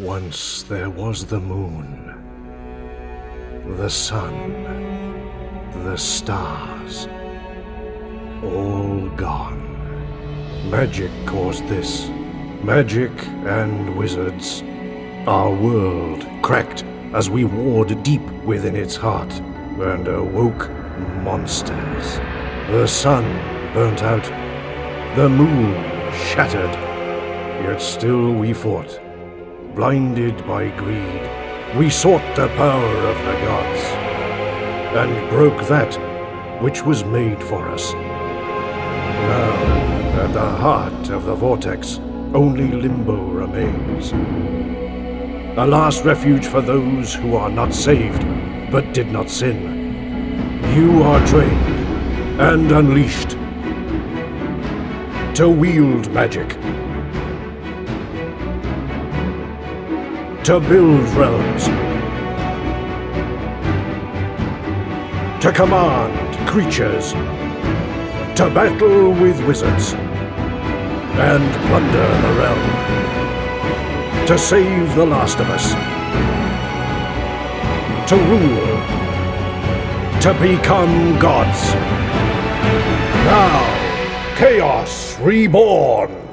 Once there was the moon, the sun, the stars, all gone. Magic caused this. Magic and wizards. Our world cracked as we warred deep within its heart and awoke monsters. The sun burnt out, the moon shattered, yet still we fought. Blinded by greed, we sought the power of the gods, and broke that which was made for us. Now, at the heart of the vortex, only limbo remains. A last refuge for those who are not saved, but did not sin. You are trained and unleashed to wield magic, to build realms, to command creatures, to battle with wizards, and plunder the realm, to save the last of us, to rule, to become gods. Now, Chaos Reborn!